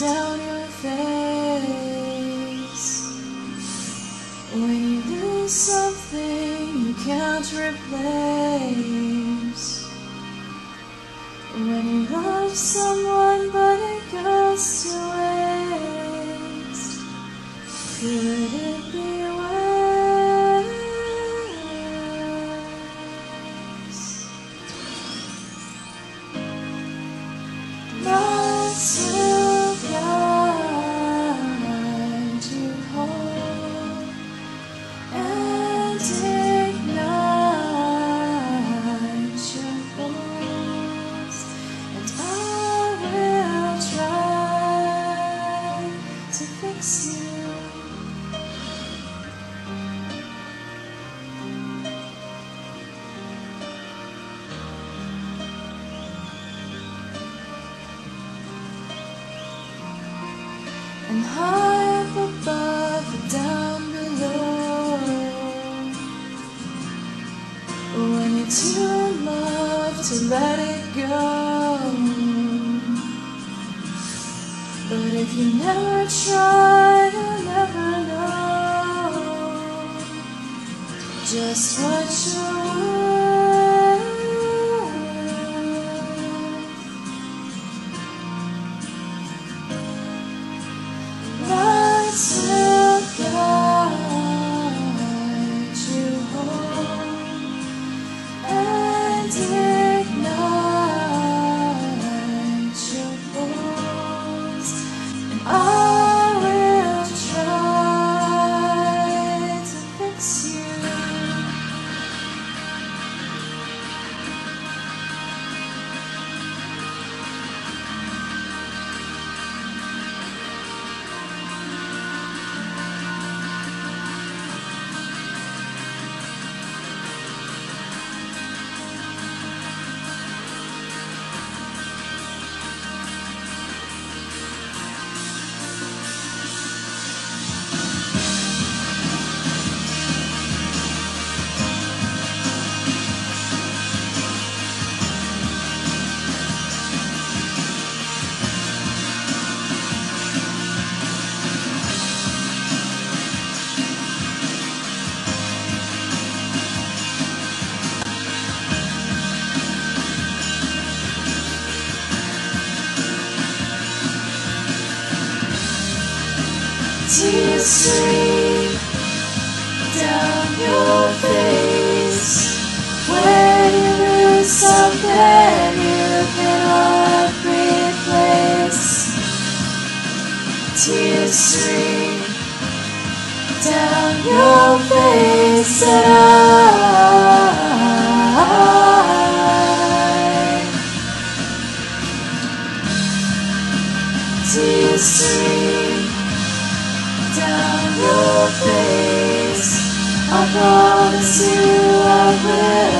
down your face. When you lose something you can't replace. When you love someone but it goes to waste. Could it high up above and down below. When you're too love to let it go. But if you never try, you'll never know just what you're Tears stream down your face when you lose something you cannot replace. Tears stream down your face, and I. Tears stream down your face. I promise you I will